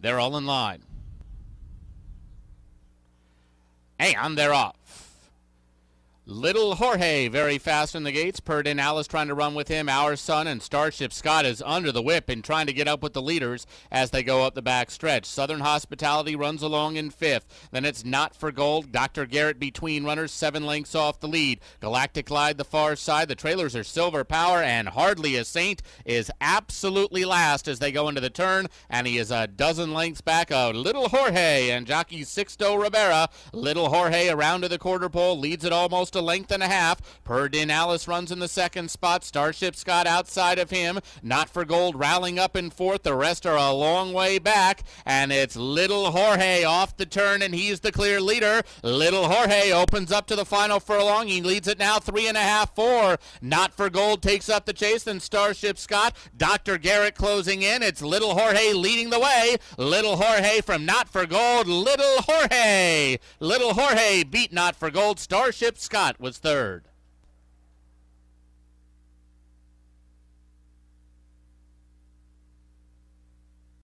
They're all in line. And they're off. Little Jorge very fast in the gates. Purr Din Alice trying to run with him. Our Sun and Starship Scott is under the whip and trying to get up with the leaders as they go up the back stretch. Southern Hospitality runs along in fifth. Then it's Not for Gold. Dr. Garrett between runners, seven lengths off the lead. Galactic Glide the far side. The trailers are Silver Power and Hardly a Saint is absolutely last as they go into the turn, and he is a dozen lengths back of Little Jorge and jockey Sixto Ribera. Little Jorge around to the quarter pole leads it almost a length and a half. Purr Din Alice runs in the second spot. Starship Scott outside of him. Not for Gold rallying up in fourth. The rest are a long way back. And it's Little Jorge off the turn, and he's the clear leader. Little Jorge opens up to the final furlong. He leads it now three and a half, four. Not for Gold takes up the chase. Then Starship Scott. Dr. Garrett closing in. It's Little Jorge leading the way. Little Jorge from Not for Gold. Little Jorge. Little Jorge beat Not for Gold. Starship Scott was third.